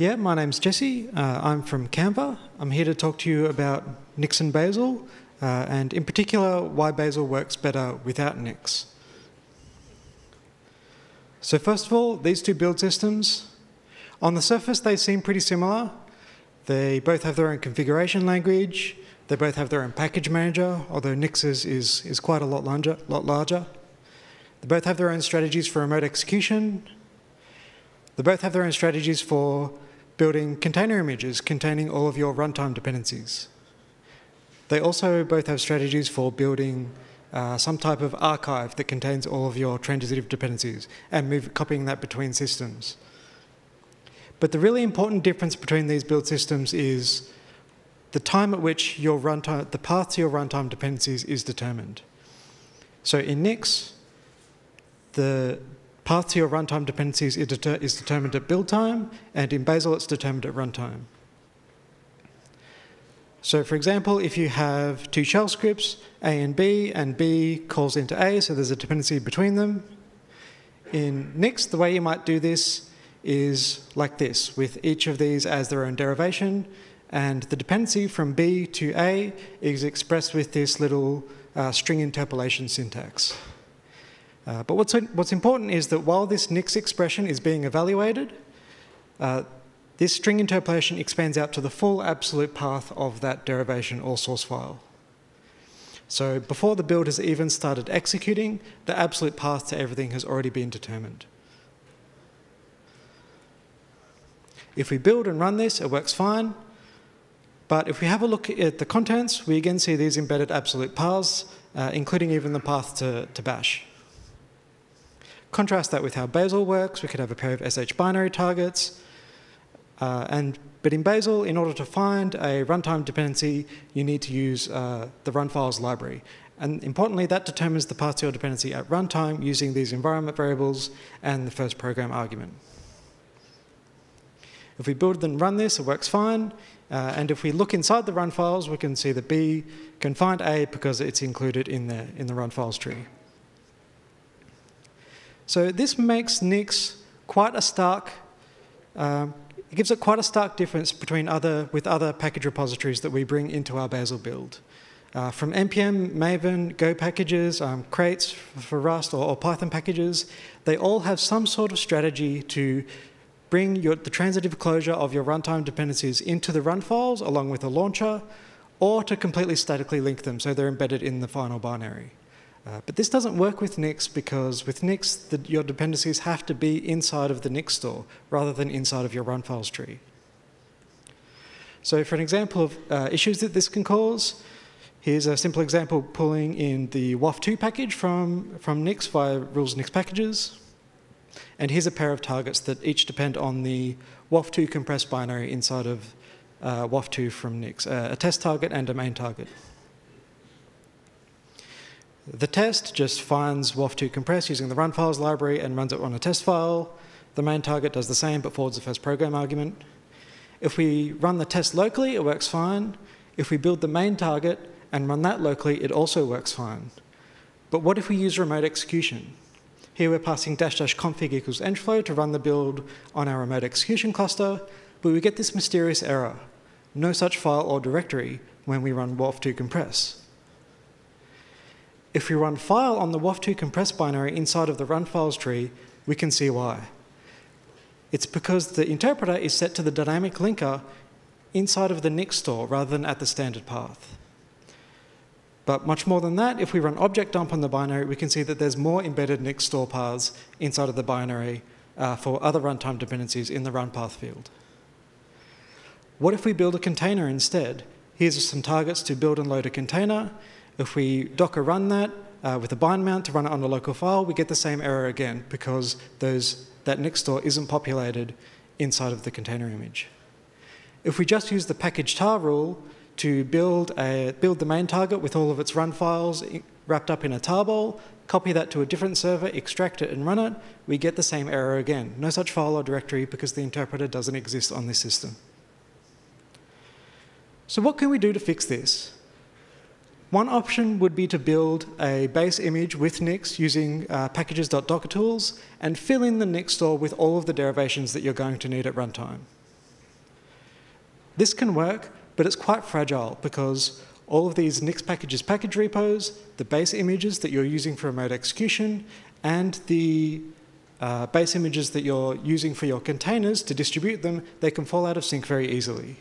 Yeah, my name's Jesse. Uh, I'm from Canva. I'm here to talk to you about Nix and Bazel, uh, and in particular, why Bazel works better without Nix. So first of all, these two build systems, on the surface, they seem pretty similar. They both have their own configuration language. They both have their own package manager, although Nix's is, is quite a lot larger, lot larger. They both have their own strategies for remote execution. They both have their own strategies for building container images containing all of your runtime dependencies. They also both have strategies for building uh, some type of archive that contains all of your transitive dependencies and move, copying that between systems. But the really important difference between these build systems is the time at which your runtime, the path to your runtime dependencies is determined. So in Nix, the path to your runtime dependencies is, is determined at build time, and in Bazel it's determined at runtime. So for example, if you have two shell scripts, A and B, and B calls into A, so there's a dependency between them. In Nix, the way you might do this is like this, with each of these as their own derivation, and the dependency from B to A is expressed with this little uh, string interpolation syntax. Uh, but what's, what's important is that while this Nix expression is being evaluated, uh, this string interpolation expands out to the full absolute path of that derivation or source file. So before the build has even started executing, the absolute path to everything has already been determined. If we build and run this, it works fine. But if we have a look at the contents, we again see these embedded absolute paths, uh, including even the path to, to bash. Contrast that with how Bazel works. We could have a pair of SH binary targets. Uh, and, but in Bazel, in order to find a runtime dependency, you need to use uh, the run files library. And importantly, that determines the path to your dependency at runtime using these environment variables and the first program argument. If we build and run this, it works fine. Uh, and if we look inside the run files, we can see that B can find A because it's included in the, in the run files tree. So this makes Nix quite a stark, um, it gives it quite a stark difference between other, with other package repositories that we bring into our Bazel build. Uh, from NPM, Maven, Go packages, um, crates for Rust or, or, Python packages, they all have some sort of strategy to bring your, the transitive closure of your runtime dependencies into the run files along with a launcher, or to completely statically link them so they're embedded in the final binary. Uh, but this doesn't work with Nix because with Nix, the, your dependencies have to be inside of the Nix store rather than inside of your run files tree. So for an example of uh, issues that this can cause, here's a simple example pulling in the WOFF2 package from, from Nix via rules Nix packages. And here's a pair of targets that each depend on the WOFF2 compressed binary inside of uh, WOFF2 from Nix, uh, a test target and a main target. The test just finds WOFF2 compress using the run files library and runs it on a test file. The main target does the same but forwards the first program argument. If we run the test locally, it works fine. If we build the main target and run that locally, it also works fine. But what if we use remote execution? Here we're passing dash dash config equals engflow to run the build on our remote execution cluster, but we get this mysterious error. No such file or directory when we run WOFF2 compress. If we run file on the WOFF2 compressed binary inside of the run files tree, we can see why. It's because the interpreter is set to the dynamic linker inside of the Nix store rather than at the standard path. But much more than that, if we run object dump on the binary, we can see that there's more embedded Nix store paths inside of the binary uh, for other runtime dependencies in the run path field. What if we build a container instead? Here's some targets to build and load a container. If we Docker run that uh, with a bind mount to run it on a local file, we get the same error again because those, that Nix store isn't populated inside of the container image. If we just use the package tar rule to build, a, build the main target with all of its run files wrapped up in a tarball, copy that to a different server, extract it and run it, we get the same error again. No such file or directory because the interpreter doesn't exist on this system. So what can we do to fix this? One option would be to build a base image with Nix using uh, packages.dockertools and fill in the Nix store with all of the derivations that you're going to need at runtime. This can work, but it's quite fragile because all of these Nix packages package repos, the base images that you're using for remote execution, and the uh, base images that you're using for your containers to distribute them, they can fall out of sync very easily.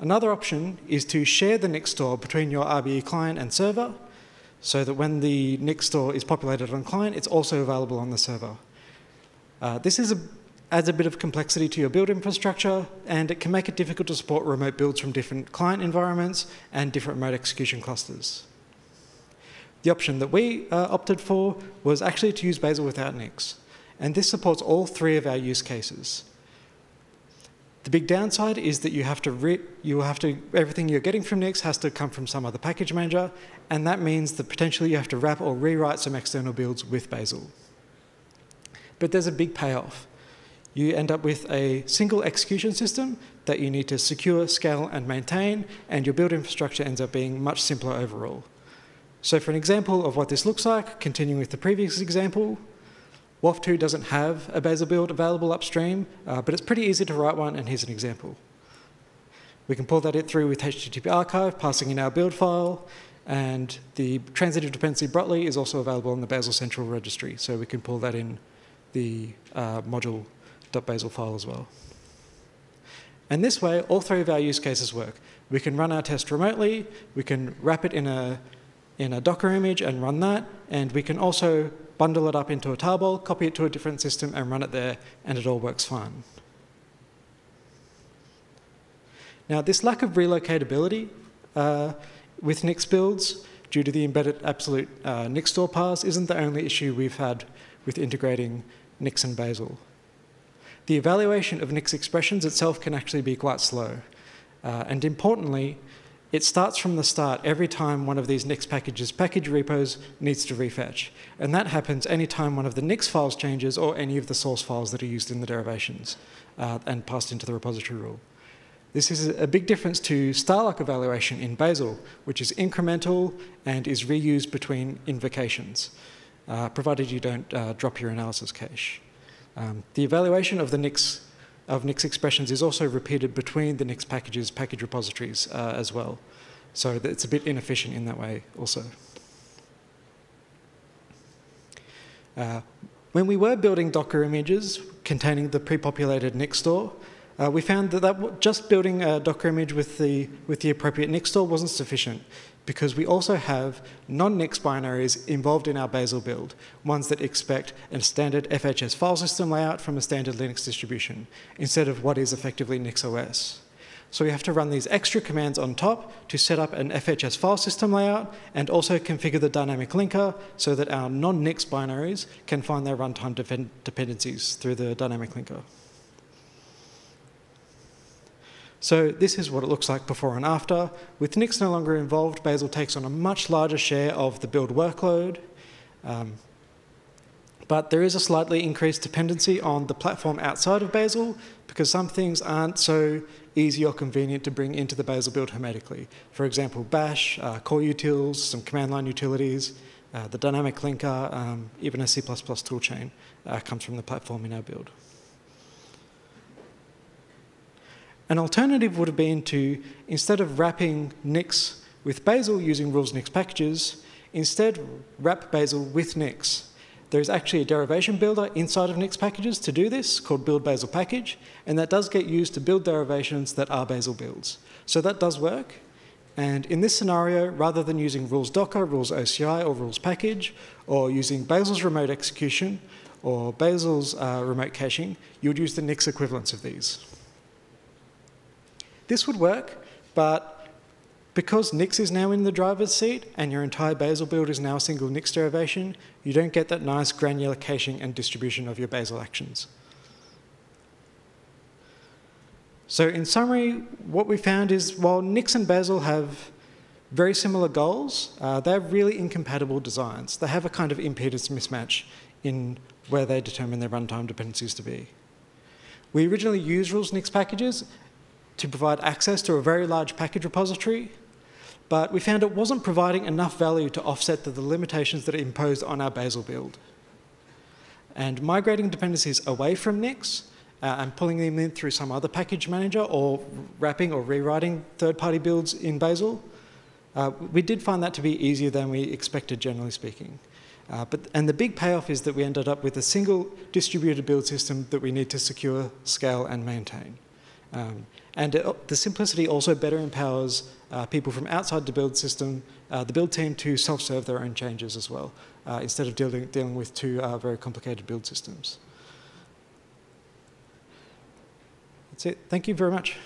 Another option is to share the Nix store between your RBE client and server so that when the store is populated on client, it's also available on the server. Uh, this is a, adds a bit of complexity to your build infrastructure and it can make it difficult to support remote builds from different client environments and different remote execution clusters. The option that we uh, opted for was actually to use Bazel without Nix. And this supports all three of our use cases. The big downside is that you have to, you have to, everything you're getting from Nix has to come from some other package manager, and that means that potentially you have to wrap or rewrite some external builds with Bazel. But there's a big payoff. You end up with a single execution system that you need to secure, scale, and maintain, and your build infrastructure ends up being much simpler overall. So for an example of what this looks like, continuing with the previous example, WOFF2 doesn't have a Bazel build available upstream, uh, but it's pretty easy to write one, and here's an example. We can pull that it through with HTTP archive, passing in our build file, and the transitive dependency Brotli is also available in the Bazel Central registry, so we can pull that in the uh, module.bazel file as well. And this way, all three of our use cases work. We can run our test remotely, we can wrap it in a, in a Docker image and run that, and we can also bundle it up into a tarball, copy it to a different system, and run it there, and it all works fine. Now, this lack of relocatability uh, with Nix builds, due to the embedded absolute uh, Nix store paths, isn't the only issue we've had with integrating Nix and Bazel. The evaluation of Nix expressions itself can actually be quite slow. Uh, and importantly, it starts from the start every time one of these Nix packages, package repos, needs to refetch. And that happens anytime one of the Nix files changes or any of the source files that are used in the derivations uh, and passed into the repository rule. This is a big difference to Starlark evaluation in Bazel, which is incremental and is reused between invocations, uh, provided you don't uh, drop your analysis cache. Um, the evaluation of the Nix of Nix expressions is also repeated between the Nix packages, package repositories uh, as well. So it's a bit inefficient in that way also. Uh, when we were building Docker images containing the pre-populated Nix store, uh, we found that, that just building a Docker image with the, with the appropriate Nix store wasn't sufficient because we also have non-Nix binaries involved in our Bazel build, ones that expect a standard FHS file system layout from a standard Linux distribution, instead of what is effectively NixOS. So we have to run these extra commands on top to set up an FHS file system layout and also configure the dynamic linker so that our non-Nix binaries can find their runtime dependencies through the dynamic linker. So this is what it looks like before and after. With Nix no longer involved, Bazel takes on a much larger share of the build workload. Um, but there is a slightly increased dependency on the platform outside of Bazel because some things aren't so easy or convenient to bring into the Bazel build hermetically. For example, Bash, uh, core utils, some command line utilities, uh, the dynamic linker, um, even a C++ toolchain uh, comes from the platform in our build. An alternative would have been to, instead of wrapping Nix with Bazel using rules Nix packages, instead wrap Bazel with Nix. There's actually a derivation builder inside of Nix packages to do this called build Bazel package, and that does get used to build derivations that are Bazel builds. So that does work. And in this scenario, rather than using rules Docker, rules OCI, or rules package, or using Bazel's remote execution, or Bazel's uh, remote caching, you would use the Nix equivalents of these. This would work, but because Nix is now in the driver's seat and your entire Bazel build is now a single Nix derivation, you don't get that nice granular caching and distribution of your Bazel actions. So in summary, what we found is while Nix and Bazel have very similar goals, uh, they have really incompatible designs. They have a kind of impedance mismatch in where they determine their runtime dependencies to be. We originally used rules Nix packages to provide access to a very large package repository, but we found it wasn't providing enough value to offset the, the limitations that it imposed on our Bazel build. And migrating dependencies away from Nix uh, and pulling them in through some other package manager or wrapping or rewriting third-party builds in Bazel. Uh, we did find that to be easier than we expected, generally speaking. Uh, but, and the big payoff is that we ended up with a single distributed build system that we need to secure, scale, and maintain. Um, and it, the simplicity also better empowers uh, people from outside the build system, uh, the build team, to self-serve their own changes as well, uh, instead of dealing, dealing with two uh, very complicated build systems. That's it. Thank you very much.